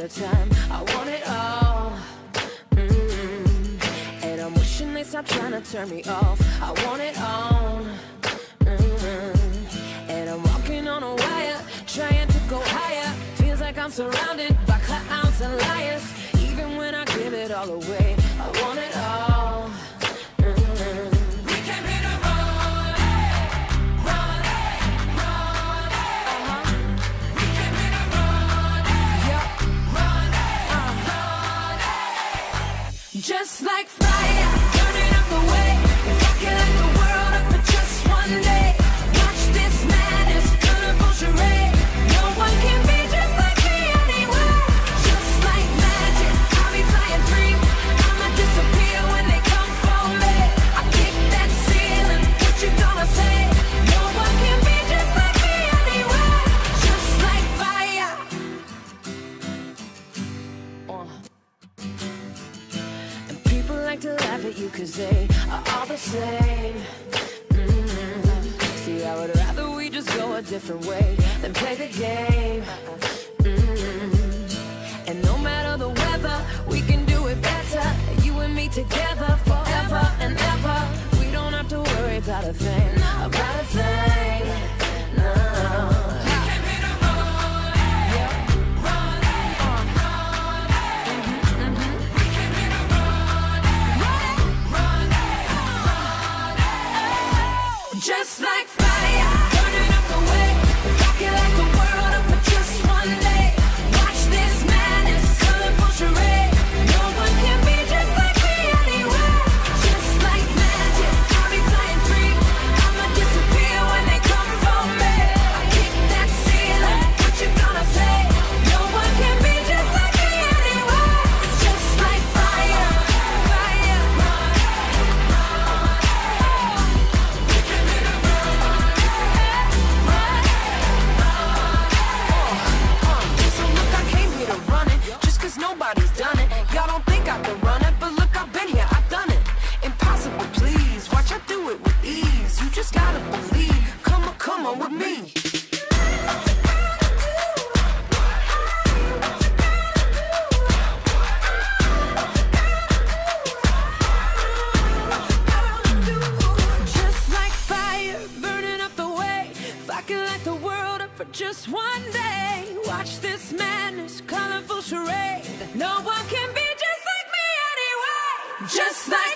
of time. I want it all. Mm-hmm. And I'm wishing they stop trying to turn me off. I want it all. Mm-hmm. And I'm walking on a wire, trying to go higher. Feels like I'm surrounded by clowns and liars. Even when I give it all away, I want it to you cause they are all the same. Mm. See, I would rather we just go a different way than play the game. Mm. And no matter the weather, we can do it better. You and me together forever and ever. We don't have to worry about a thing, Just for just one day, watch this madness, colorful charade. No one can be just like me anyway. Just like